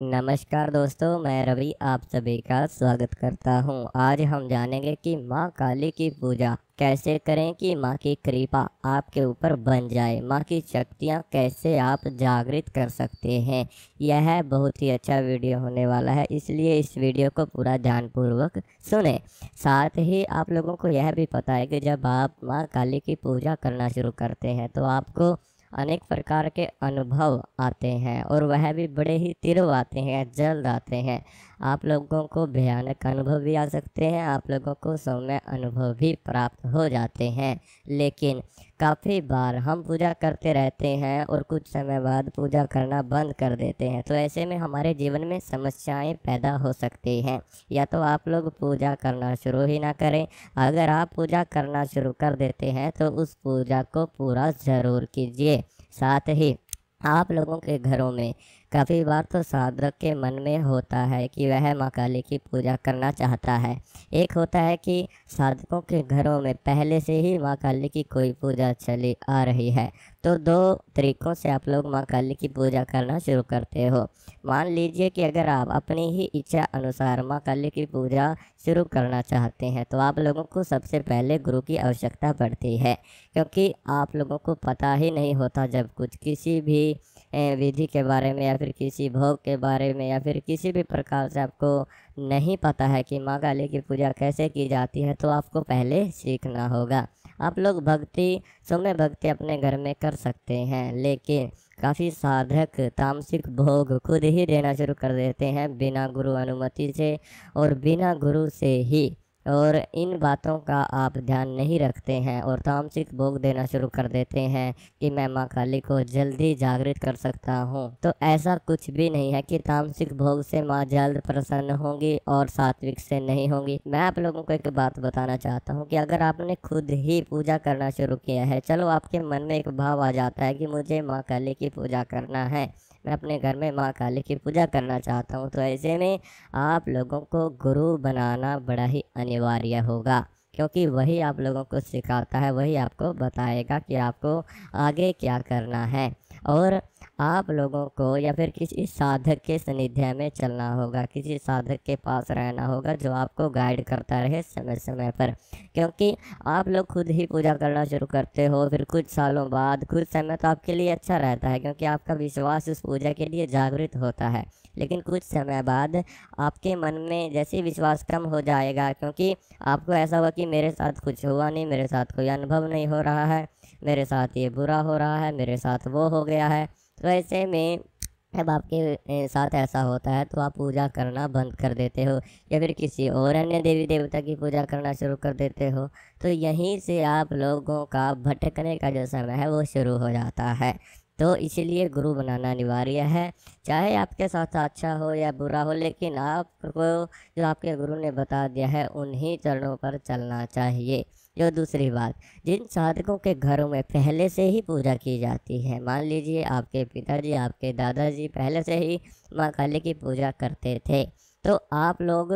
नमस्कार दोस्तों, मैं रवि आप सभी का स्वागत करता हूँ। आज हम जानेंगे कि माँ काली की पूजा कैसे करें कि माँ की कृपा आपके ऊपर बन जाए। माँ की शक्तियाँ कैसे आप जागृत कर सकते हैं? यह है बहुत ही अच्छा वीडियो होने वाला है, इसलिए इस वीडियो को पूरा ध्यानपूर्वक सुने। साथ ही आप लोगों को यह भी पता है कि जब आप माँ काली की पूजा करना शुरू करते हैं तो आपको अनेक प्रकार के अनुभव आते हैं और वह भी बड़े ही तीव्र आते हैं, जल्द आते हैं। आप लोगों को भयानक अनुभव भी आ सकते हैं, आप लोगों को सौम्य अनुभव भी प्राप्त हो जाते हैं। लेकिन काफ़ी बार हम पूजा करते रहते हैं और कुछ समय बाद पूजा करना बंद कर देते हैं। तो ऐसे में हमारे जीवन में समस्याएँ पैदा हो सकती हैं। या तो आप लोग पूजा करना शुरू ही ना करें। अगर आप पूजा करना शुरू कर देते हैं तो उस पूजा को पूरा ज़रूर कीजिए। साथ ही आप लोगों के घरों में काफ़ी बार तो साधक के मन में होता है कि वह माँ काली की पूजा करना चाहता है। एक होता है कि साधकों के घरों में पहले से ही माँ काली की कोई पूजा चली आ रही है। तो दो तरीक़ों से आप लोग माँ काली की पूजा करना शुरू करते हो। मान लीजिए कि अगर आप अपनी ही इच्छा अनुसार माँ काली की पूजा शुरू करना चाहते हैं तो आप लोगों को सबसे पहले गुरु की आवश्यकता पड़ती है, क्योंकि आप लोगों को पता ही नहीं होता जब कुछ किसी भी विधि के बारे में या फिर किसी भोग के बारे में या फिर किसी भी प्रकार से आपको नहीं पता है कि माँ काली की पूजा कैसे की जाती है तो आपको पहले सीखना होगा। आप लोग भक्ति समय भक्ति अपने घर में कर सकते हैं, लेकिन काफ़ी साधक, तामसिक भोग खुद ही देना शुरू कर देते हैं बिना गुरु अनुमति से और बिना गुरु से ही। और इन बातों का आप ध्यान नहीं रखते हैं और तामसिक भोग देना शुरू कर देते हैं कि मैं माँ काली को जल्दी जागृत कर सकता हूँ। तो ऐसा कुछ भी नहीं है कि तामसिक भोग से माँ जल्द प्रसन्न होंगी और सात्विक से नहीं होंगी। मैं आप लोगों को एक बात बताना चाहता हूँ कि अगर आपने खुद ही पूजा करना शुरू किया है, चलो आपके मन में एक भाव आ जाता है कि मुझे माँ काली की पूजा करना है। मैं अपने घर में माँ काली की पूजा करना चाहता हूँ तो ऐसे में आप लोगों को गुरु बनाना बड़ा ही अनिवार्य होगा, क्योंकि वही आप लोगों को सिखाता है, वही आपको बताएगा कि आपको आगे क्या करना है। और आप लोगों को या फिर किसी साधक के सानिध्य में चलना होगा, किसी साधक के पास रहना होगा जो आपको गाइड करता रहे समय समय पर। क्योंकि आप लोग खुद ही पूजा करना शुरू करते हो, फिर कुछ सालों बाद, कुछ समय तो आपके लिए अच्छा रहता है क्योंकि आपका विश्वास उस पूजा के लिए जागृत होता है। लेकिन कुछ समय बाद आपके मन में जैसे विश्वास कम हो जाएगा क्योंकि आपको ऐसा हुआ कि मेरे साथ कुछ हुआ नहीं, मेरे साथ कोई अनुभव नहीं हो रहा है। मेरे साथ ये बुरा हो रहा है, मेरे साथ वो हो गया है। तो ऐसे में जब आपके साथ ऐसा होता है तो आप पूजा करना बंद कर देते हो। या फिर किसी और अन्य देवी देवता की पूजा करना शुरू कर देते हो तो यहीं से आप लोगों का भटकने का जो समय है, वो शुरू हो जाता है। तो इसीलिए गुरु बनाना अनिवार्य है। चाहे आपके साथ अच्छा हो या बुरा हो, लेकिन आपको जो आपके गुरु ने बता दिया है, उन्हीं चरणों पर चलना चाहिए। जो दूसरी बात, जिन साधकों के घरों में पहले से ही पूजा की जाती है, मान लीजिए आपके पिताजी, आपके दादाजी पहले से ही माँ काली की पूजा करते थे। तो आप लोग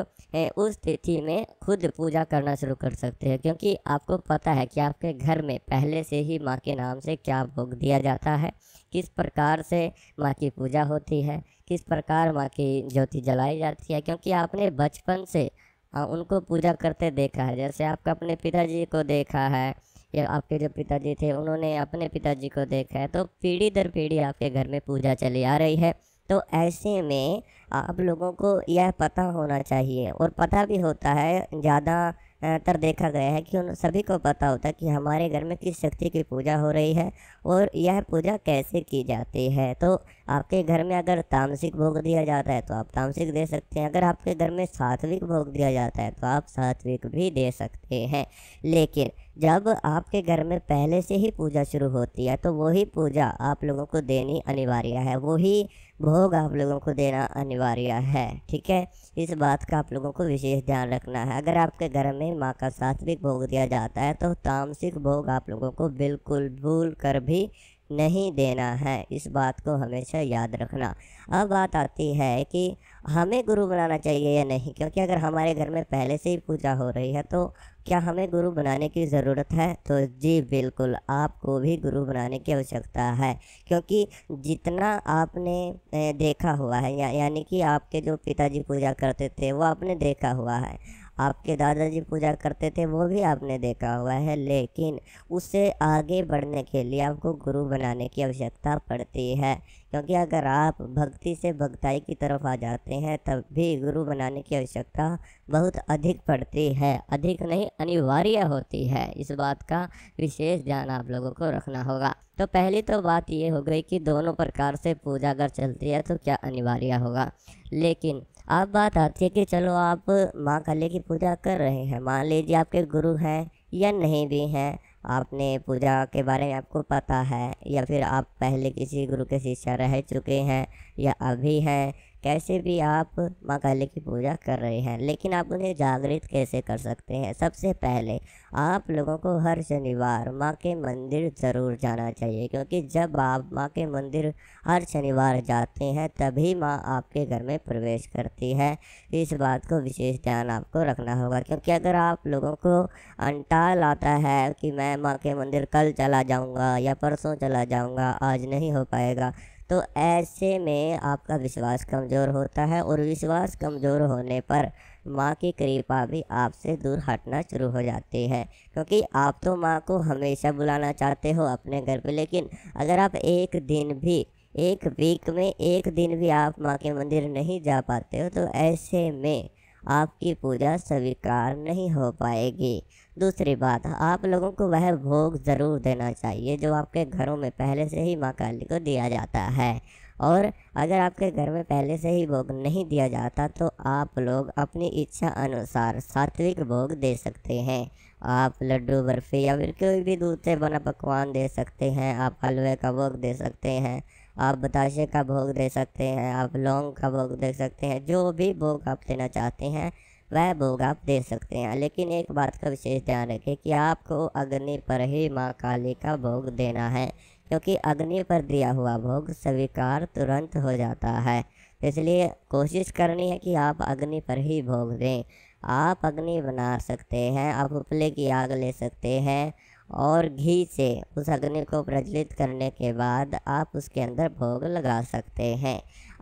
उस तिथि में खुद पूजा करना शुरू कर सकते हैं, क्योंकि आपको पता है कि आपके घर में पहले से ही माँ के नाम से क्या भोग दिया जाता है, किस प्रकार से माँ की पूजा होती है, किस प्रकार माँ की ज्योति जलाई जाती है, क्योंकि आपने बचपन से उनको पूजा करते देखा है, जैसे आपका अपने पिताजी को देखा है, या आपके जो पिताजी थे, उन्होंने अपने पिताजी को देखा है तो पीढ़ी दर पीढ़ी आपके घर में पूजा चली आ रही है तो ऐसे में आप लोगों को यह पता होना चाहिए और पता भी होता है ज़्यादातर देखा गया है कि उन सभी को पता होता है कि हमारे घर में किस शक्ति की पूजा हो रही है और यह पूजा कैसे की जाती है। तो आपके घर में अगर तामसिक भोग दिया जाता है तो आप तामसिक दे सकते हैं। अगर आपके घर में सात्विक भोग दिया जाता है तो आप सात्विक भी दे सकते हैं। लेकिन जब आपके घर में पहले से ही पूजा शुरू होती है तो वही पूजा आप लोगों को देनी अनिवार्य है। वही भोग आप लोगों को देना अनिवार्य है, ठीक है? इस बात का आप लोगों को विशेष ध्यान रखना है। अगर आपके घर में माँ का सात्विक भोग दिया जाता है तो तामसिक भोग आप लोगों को बिल्कुल भूल कर भी नहीं देना है। इस बात को हमेशा याद रखना। अब बात आती है कि हमें गुरु बनाना चाहिए या नहीं? क्योंकि अगर हमारे घर में पहले से ही पूजा हो रही है तो क्या हमें गुरु बनाने की ज़रूरत है? तो जी बिल्कुल आपको भी गुरु बनाने की आवश्यकता है। क्योंकि जितना आपने देखा हुआ है या, यानी कि आपके जो पिताजी पूजा करते थे वो आपने देखा हुआ है। आपके दादाजी पूजा करते थे, वो भी आपने देखा हुआ है। लेकिन उससे आगे बढ़ने के लिए आपको गुरु बनाने की आवश्यकता पड़ती है, क्योंकि अगर आप भक्ति से भक्ताई की तरफ़ आ जाते हैं, तब भी गुरु बनाने की आवश्यकता बहुत अधिक पड़ती है, अधिक नहीं, अनिवार्य होती है। इस बात का विशेष ध्यान आप लोगों को रखना होगा। तो पहली तो बात ये हो गई कि दोनों प्रकार से पूजा अगर चलती है तो क्या अनिवार्य होगा? लेकिन अब बात आती है कि चलो आप माँ काली की पूजा कर रहे हैं। मान लीजिए आपके गुरु हैं या नहीं भी हैं, आपने पूजा के बारे में आपको पता है, या फिर आप पहले किसी गुरु के शिष्य रह चुके हैं या अभी हैं कैसे भी आप माँ काली की पूजा कर रहे हैं, लेकिन आप उन्हें जागृत कैसे कर सकते हैं? सबसे पहले आप लोगों को हर शनिवार माँ के मंदिर ज़रूर जाना चाहिए, क्योंकि जब आप माँ के मंदिर हर शनिवार जाते हैं, तभी माँ आपके घर में प्रवेश करती है। इस बात को विशेष ध्यान आपको रखना होगा, क्योंकि अगर आप लोगों को अंटाल आता है कि मैं माँ के मंदिर कल चला जाऊँगा या परसों चला जाऊँगा, आज नहीं हो पाएगा तो ऐसे में आपका विश्वास कमज़ोर होता है और विश्वास कमज़ोर होने पर माँ की कृपा भी आपसे दूर हटना शुरू हो जाती है। क्योंकि आप तो माँ को हमेशा बुलाना चाहते हो अपने घर पे, लेकिन अगर आप एक दिन भी, एक वीक में, एक दिन भी आप माँ के मंदिर नहीं जा पाते हो तो ऐसे में आपकी पूजा स्वीकार नहीं हो पाएगी। दूसरी बात, आप लोगों को वह भोग ज़रूर देना चाहिए जो आपके घरों में पहले से ही माँ काली को दिया जाता है। और अगर आपके घर में पहले से ही भोग नहीं दिया जाता तो आप लोग अपनी इच्छा अनुसार सात्विक भोग दे सकते हैं। आप लड्डू, बर्फ़ी या फिर कोई भी दूध से बना पकवान दे सकते हैं, आप हलवे का भोग दे सकते हैं। आप बताशे का भोग दे सकते हैं, आप लौंग का भोग दे सकते हैं, जो भी भोग आप देना चाहते हैं, वह भोग आप दे सकते हैं। लेकिन एक बात का विशेष ध्यान रखें कि आपको अग्नि पर ही माँ काली का भोग देना है, क्योंकि अग्नि पर दिया हुआ भोग स्वीकार तुरंत हो जाता है। इसलिए कोशिश करनी है कि आप अग्नि पर ही भोग दें। आप अग्नि बना सकते हैं, आप उपले की आग ले सकते हैं और घी से उस अग्नि को प्रज्वलित करने के बाद आप उसके अंदर भोग लगा सकते हैं।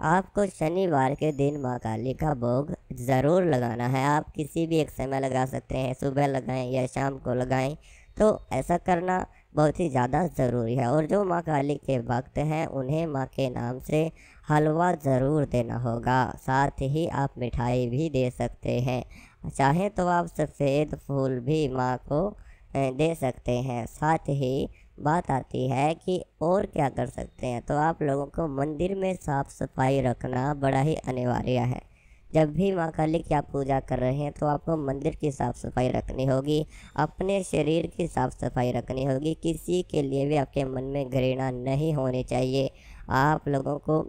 आपको शनिवार के दिन माँ काली का भोग ज़रूर लगाना है। आप किसी भी एक समय लगा सकते हैं, सुबह लगाएँ या शाम को लगाएँ तो ऐसा करना बहुत ही ज़्यादा ज़रूरी है। और जो माँ काली के भक्त हैं, उन्हें माँ के नाम से हलवा ज़रूर देना होगा। साथ ही आप मिठाई भी दे सकते हैं। चाहे तो आप सफ़ेद फूल भी माँ को दे सकते हैं। साथ ही बात आती है कि और क्या कर सकते हैं। तो आप लोगों को मंदिर में साफ़ सफ़ाई रखना बड़ा ही अनिवार्य है। जब भी माँ काली की आप पूजा कर रहे हैं तो आपको मंदिर की साफ़ सफ़ाई रखनी होगी। अपने शरीर की साफ़ सफ़ाई रखनी होगी। किसी के लिए भी आपके मन में घृणा नहीं होनी चाहिए। आप लोगों को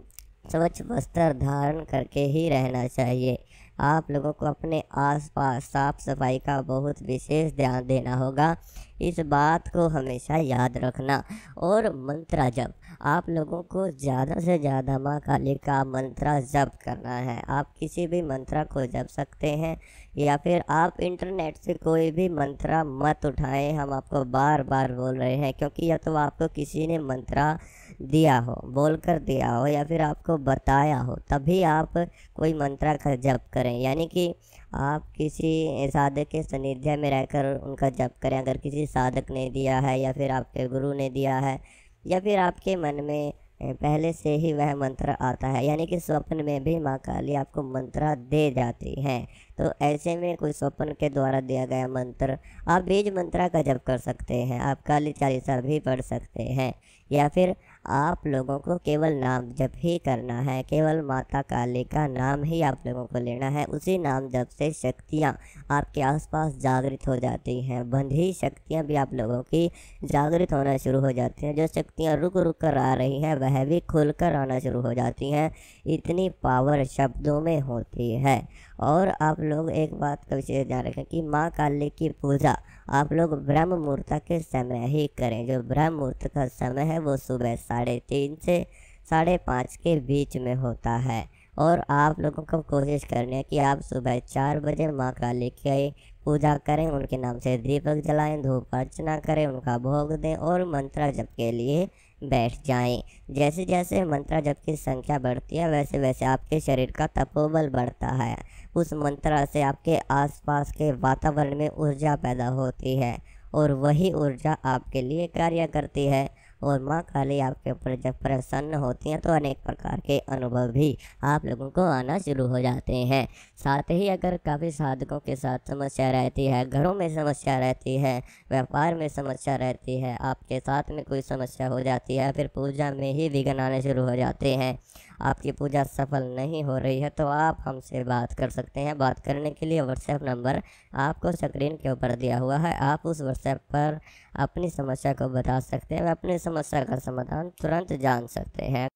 स्वच्छ वस्त्र धारण करके ही रहना चाहिए। आप लोगों को अपने आसपास साफ़ सफ़ाई का बहुत विशेष ध्यान देना होगा। इस बात को हमेशा याद रखना। और मंत्रा जप। आप लोगों को ज़्यादा से ज़्यादा माँ काली का मंत्रा जप करना है। आप किसी भी मंत्रा को जप सकते हैं, या फिर आप इंटरनेट से कोई भी मंत्रा मत उठाएँ। हम आपको बार बार बोल रहे हैं, क्योंकि या तो आपको किसी ने मंत्रा दिया हो बोल कर दिया हो या फिर आपको बताया हो, तभी आप कोई मंत्रा का जप करें। यानी कि आप किसी साधक के सानिध्य में रहकर उनका जप करें। अगर किसी साधक ने दिया है या फिर आपके गुरु ने दिया है या फिर आपके मन में पहले से ही वह मंत्र आता है, यानी कि स्वप्न में भी माँ काली आपको मंत्र दे जाती हैं तो ऐसे में कोई स्वप्न के द्वारा दिया गया मंत्र, आप बीज मंत्रा का जप कर सकते हैं, आप काली चालीसा भी पढ़ सकते हैं, या फिर आप लोगों को केवल नाम जप ही करना है, केवल माता काली का नाम ही आप लोगों को लेना है। उसी नाम जप से शक्तियाँ आपके आसपास जागृत हो जाती हैं। बंधी शक्तियाँ भी आप लोगों की जागृत होना शुरू हो जाती हैं। जो शक्तियाँ रुक रुक कर आ रही हैं, वह भी खुल कर आना शुरू हो जाती हैं। इतनी पावर शब्दों में होती है। और आप लोग एक बात का विशेष ध्यान रखें कि माँ काली की पूजा आप लोग ब्रह्म मुहूर्त के समय ही करें। जो ब्रह्म मुहूर्त का समय है, वो सुबह साढ़े तीन से साढ़े पाँच के बीच में होता है। और आप लोगों को कोशिश करनी है कि आप सुबह चार बजे माँ काली की पूजा करें, उनके नाम से दीपक जलाएँ, धूप अर्चना करें, उनका भोग दें और मंत्र जप के लिए बैठ जाएँ। जैसे जैसे मंत्रा जप की संख्या बढ़ती है वैसे वैसे आपके शरीर का तपोबल बढ़ता है। उस मंत्रा से आपके आसपास के वातावरण में ऊर्जा पैदा होती है और वही ऊर्जा आपके लिए कार्य करती है। और माँ काली आपके ऊपर जब प्रसन्न होती हैं तो अनेक प्रकार के अनुभव भी आप लोगों को आना शुरू हो जाते हैं। साथ ही अगर काफ़ी साधकों के साथ समस्या रहती है, घरों में समस्या रहती है, व्यापार में समस्या रहती है, आपके साथ में कोई समस्या हो जाती है, फिर पूजा में ही विघन आने शुरू हो जाते हैं। आपकी पूजा सफल नहीं हो रही है तो आप हमसे बात कर सकते हैं। बात करने के लिए व्हाट्सएप नंबर आपको स्क्रीन के ऊपर दिया हुआ है। आप उस व्हाट्सएप पर अपनी समस्या को बता सकते हैं। अपनी समस्या का समाधान तुरंत जान सकते हैं।